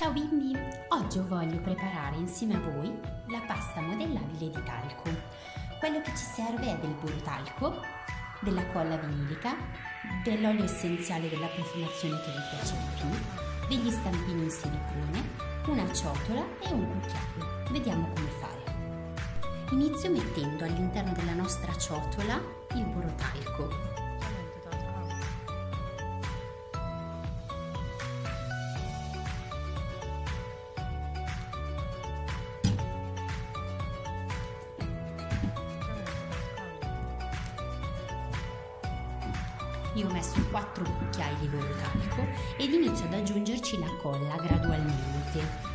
Ciao bimbi! Oggi voglio preparare insieme a voi la pasta modellabile di talco. Quello che ci serve è del burro talco, della colla vinilica, dell'olio essenziale della profumazione che vi piace di più, degli stampini in silicone, una ciotola e un cucchiaio. Vediamo come fare. Inizio mettendo all'interno della nostra ciotola il burro talco Io ho messo 4 cucchiai di burro carico ed inizio ad aggiungerci la colla gradualmente.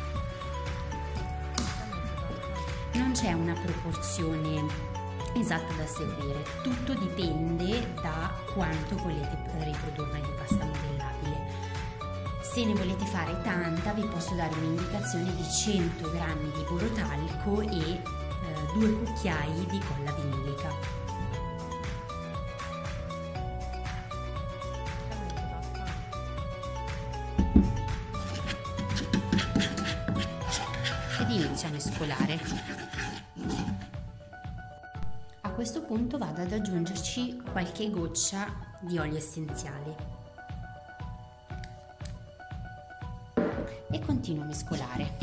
Non c'è una proporzione esatta da seguire, tutto dipende da quanto volete riprodurre di pasta modellabile. Se ne volete fare tanta vi posso dare un'indicazione di 100 g di burro talco e eh, 2 cucchiai di colla vinilica. Ed inizio a mescolare. A questo punto vado ad aggiungerci qualche goccia di olio essenziale e continuo a mescolare.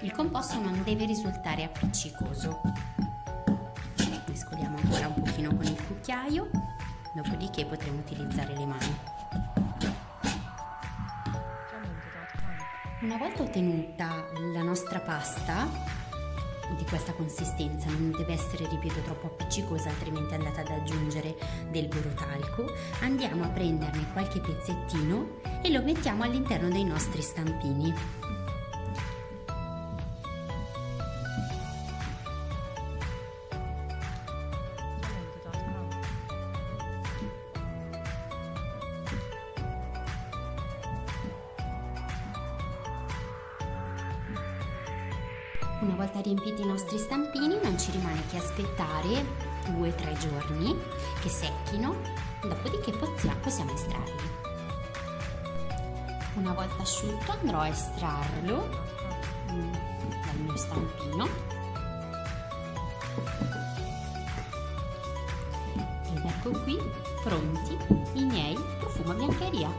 Il composto non deve risultare appiccicoso. Mescoliamo ancora un pochino con il cucchiaio, dopodiché potremo utilizzare le mani. Una volta ottenuta la nostra pasta di questa consistenza, non deve essere, ripeto, troppo appiccicosa, altrimenti andate ad aggiungere del burro talco, andiamo a prenderne qualche pezzettino e lo mettiamo all'interno dei nostri stampini. Una volta riempiti i nostri stampini non ci rimane che aspettare 2-3 giorni che secchino, dopodiché possiamo estrarli. Una volta asciutto andrò a estrarlo mm, dal mio stampino ed ecco qui pronti i miei profumo biancheria.